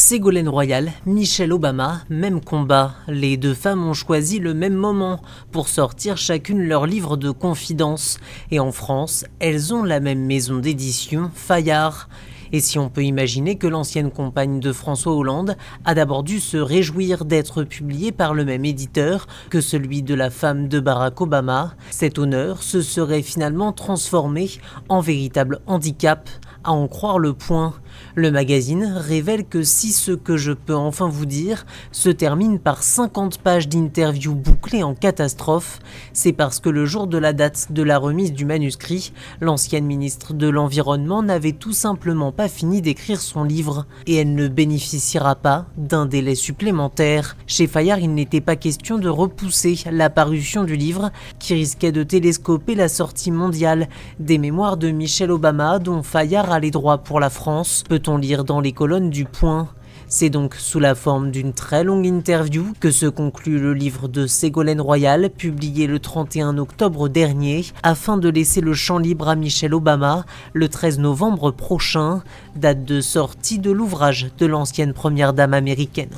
Ségolène Royal, Michelle Obama, même combat. Les deux femmes ont choisi le même moment pour sortir chacune leur livre de confidence. Et en France, elles ont la même maison d'édition, Fayard. Et si on peut imaginer que l'ancienne compagne de François Hollande a d'abord dû se réjouir d'être publiée par le même éditeur que celui de la femme de Barack Obama, cet honneur se serait finalement transformé en véritable handicap à en croire le point. Le magazine révèle que si ce que je peux enfin vous dire se termine par 50 pages d'interviews bouclées en catastrophe, c'est parce que le jour de la date de la remise du manuscrit, l'ancienne ministre de l'Environnement n'avait tout simplement pas fini d'écrire son livre et elle ne bénéficiera pas d'un délai supplémentaire. Chez Fayard, il n'était pas question de repousser la parution du livre qui risquait de télescoper la sortie mondiale des mémoires de Michelle Obama dont Fayard a les droits pour la France peut-on lire dans les colonnes du Point? C'est donc sous la forme d'une très longue interview que se conclut le livre de Ségolène Royal, publié le 31 octobre dernier, afin de laisser le champ libre à Michelle Obama le 13 novembre prochain, date de sortie de l'ouvrage de l'ancienne première dame américaine.